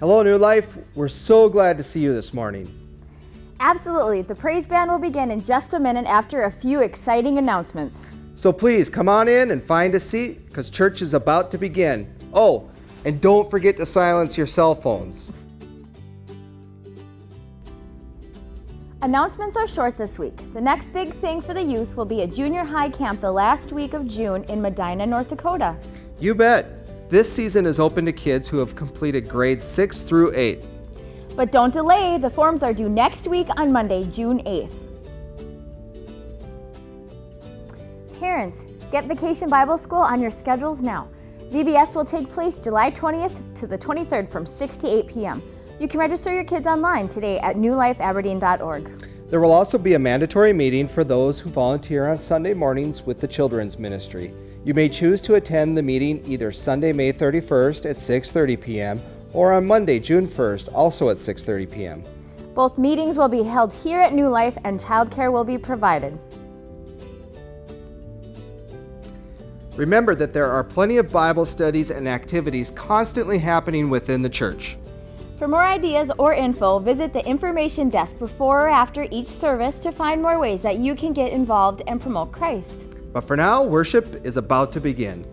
Hello, New Life. We're so glad to see you this morning. Absolutely. The praise band will begin in just a minute after a few exciting announcements. So please come on in and find a seat because church is about to begin. Oh, and don't forget to silence your cell phones. Announcements are short this week. The next big thing for the youth will be a junior high camp the last week of June in Medina, North Dakota. You bet. This season is open to kids who have completed grades 6 through 8. But don't delay, the forms are due next week on Monday, June 8th. Parents, get Vacation Bible School on your schedules now. VBS will take place July 20th to the 23rd from 6 to 8 p.m. You can register your kids online today at newlifeaberdeen.org. There will also be a mandatory meeting for those who volunteer on Sunday mornings with the Children's Ministry. You may choose to attend the meeting either Sunday, May 31st at 6:30 p.m. or on Monday, June 1st, also at 6:30 p.m. Both meetings will be held here at New Life and childcare will be provided. Remember that there are plenty of Bible studies and activities constantly happening within the church. For more ideas or info, visit the information desk before or after each service to find more ways that you can get involved and promote Christ. But for now, worship is about to begin.